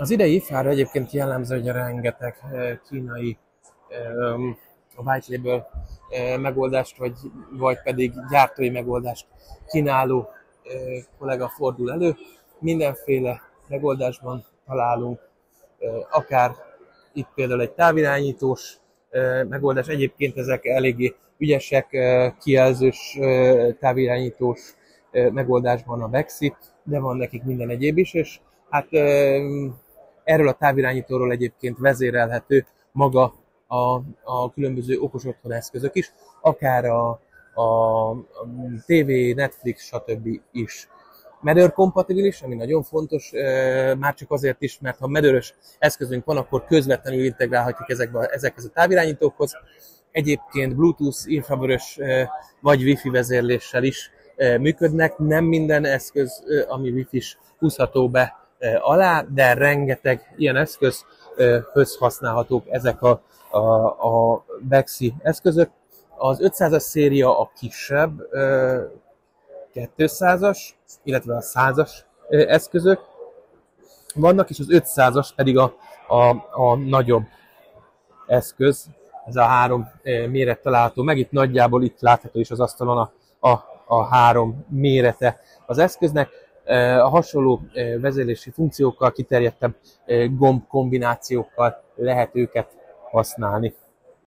Az idei ifára egyébként jellemző, hogy rengeteg eh, kínai white label megoldást, vagy, vagy pedig gyártói megoldást kínáló kollega fordul elő. Mindenféle megoldásban találunk, akár itt például egy távirányítós megoldás, egyébként ezek eléggé ügyesek, kijelzős távirányítós megoldásban a Bexi, de van nekik minden egyéb is, és hát erről a távirányítóról egyébként vezérelhető maga a, a különböző okos otthon eszközök is, akár a, a, a TV, Netflix, stb. is. Medőr kompatibilis, ami nagyon fontos, már csak azért is, mert ha medőrös eszközünk van, akkor közvetlenül integrálhatjuk ezekbe, ezekhez a távirányítókhoz. Egyébként Bluetooth, infravörös vagy Wi-Fi vezérléssel is működnek. Nem minden eszköz, ami Wi-Fi-s húzható be alá, de rengeteg ilyen eszközhöz használhatók ezek a, a, a Bexi eszközök. Az 500-as széria a kisebb 200-as, illetve a 100-as eszközök vannak, és az 500-as pedig a, a, a nagyobb eszköz, ez a három méret található meg, itt nagyjából itt látható is az asztalon a, a, a három mérete az eszköznek. A hasonló vezérlési funkciókkal, kiterjedtebb gomb kombinációkkal lehet őket használni.